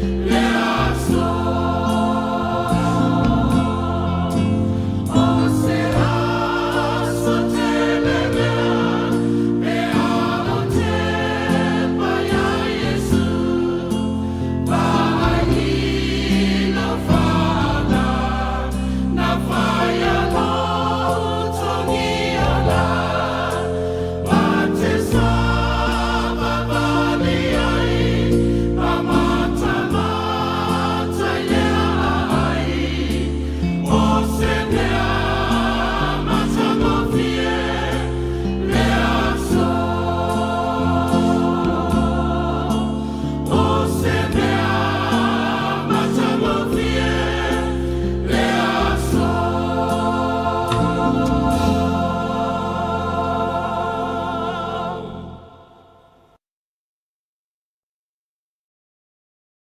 Love.